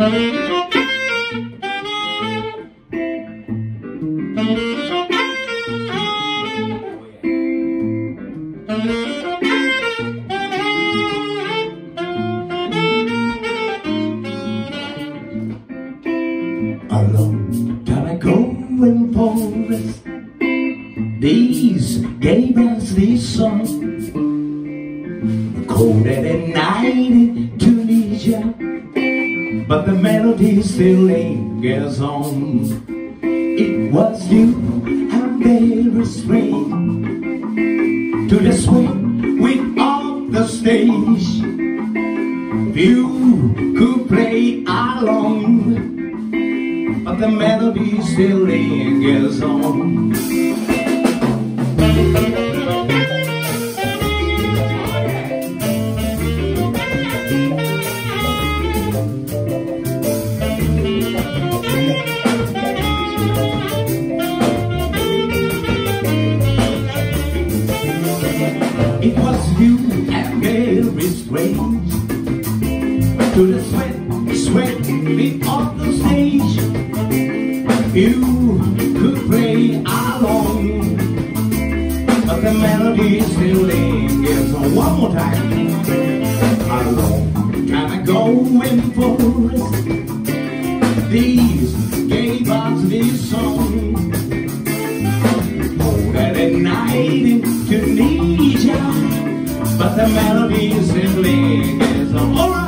Alone, this song. Colder night in Tunisia, but the melody still lingers on. It was you and very strange to the swing with off the stage. You could play along but the melody still lingers on. It beat on the stage. You could play along, but the melody still lingers on. One more time. Alone, kinda going for it. Dizzy gave us this song. Older than night in Tunisia, but the melody still lingers. All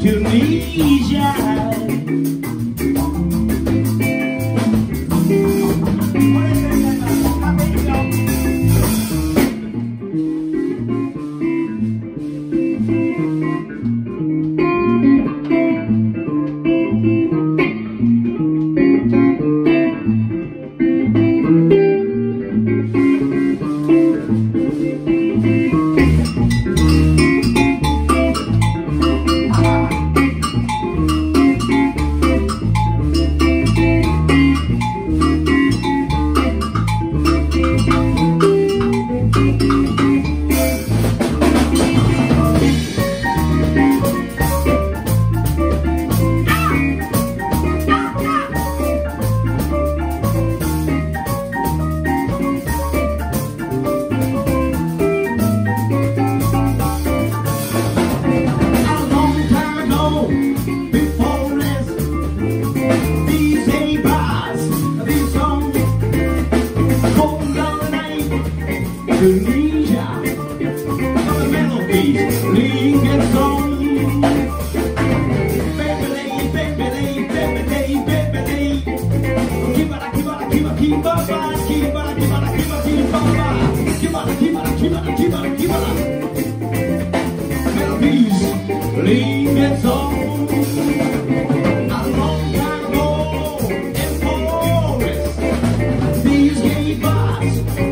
to me.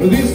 This